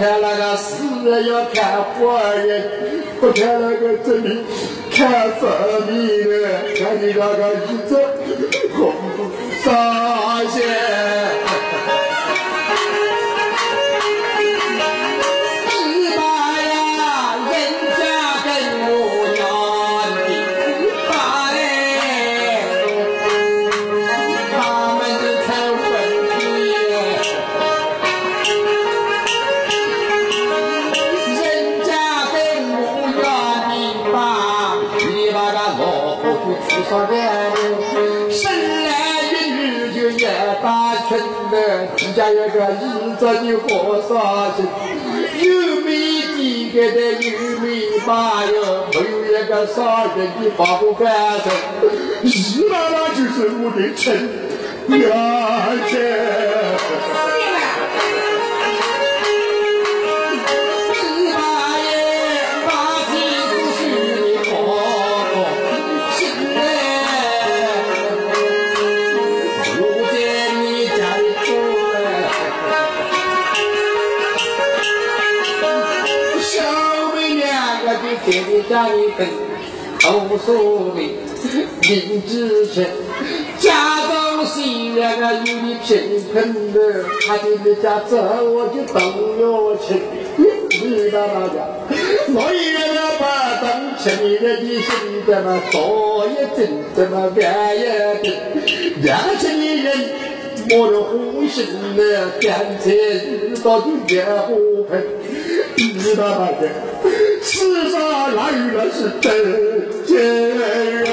看那个死人要看活人，不看那个真理。看生命的，看你那个一直红纱线。上边生来一女就一大群的，自家有个一着的和尚心，有米地给的有米把哟，没有一个杀人的保护反正，一妈妈就是我的亲娘亲。家里分无所谓，名之深。家中虽然啊有点贫困的，他的一家走我就动要亲。你到哪家？我也要把当亲你的心怎么做一针，怎么办一针？两亲的人莫了呼心的，干脆遇到就别不喷。你到哪家？世上男人是真情人？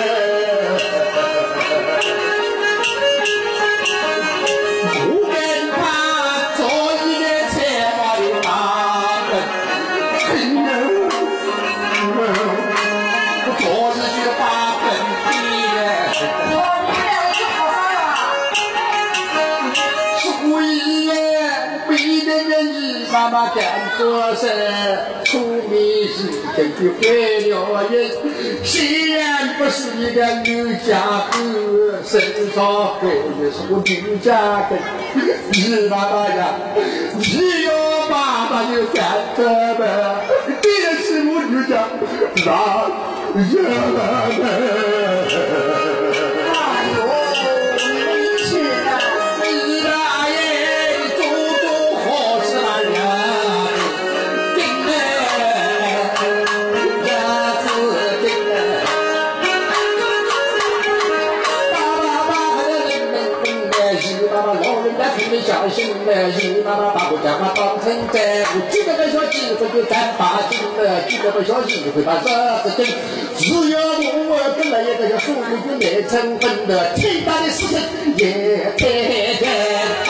不跟他做一个钱包的大人，做一句八分的。我你俩是好啥呀？所以为的你妈妈干做事。真的坏了人，虽然不是你的女家子，身上背的是我牛家根。你爸爸呀，你要爸爸就干这么，别是我女家老人。相信了，你妈妈把我家嘛当成债务，几个不小心这就占八斤了，几个不小心会把这子斤。只要我跟了一个叫所有的内成婚的，天大的事情也得干。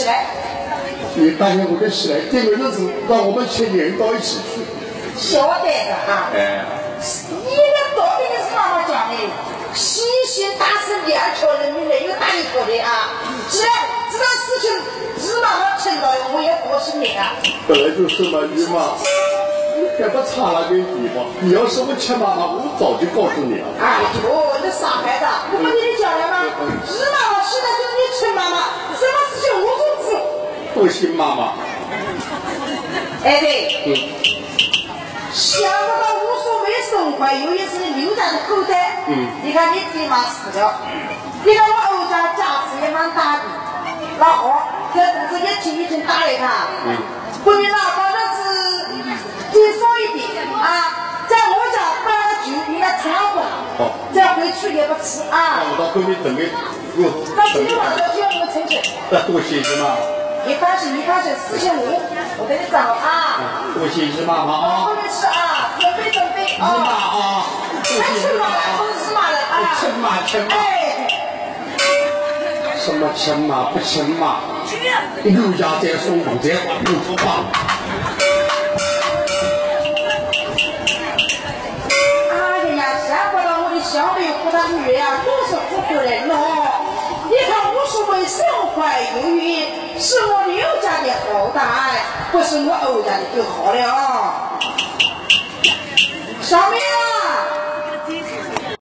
起来！你答应我个日子让我们全连到一起去。晓得的啊。哎。你那到底是妈妈讲的？细心大声两条人，你没有答应过的啊？起来，这个事情是妈妈听到，我也告诉你啊。本来就是嘛，你嘛，还不差那点地方。你要是我亲妈妈，我早就告诉你了。哎呦，你傻孩子，我不跟你讲了吗？你妈妈现在就是你亲妈妈。不行，妈妈。哎对，想不到无所谓松快，又一是牛仔的口袋。嗯。你看你爹妈死了，你看我欧家家世也蛮大的，那好，这肚子一斤一斤打来看。嗯。不你那是减少一点啊，在我家办了酒，你来参观。哦。在。没出也不吃啊。我到后面准备，我。那今天晚上就要我成亲。那多谢是吗？你放心，你放心，四千五，我给你找啊。多谢是吗？啊。后面吃啊，准备准备啊。是吗？啊。多谢是吗？都是是吗的啊。吃嘛吃嘛。哎。什么吃嘛不吃嘛？儒家在说武在话不说话。哎呀，想不到我的小妹和她女儿呀，都是普通人喽。你看我所谓身怀有孕，是我刘家的后代，不是我欧家的就好了。小妹。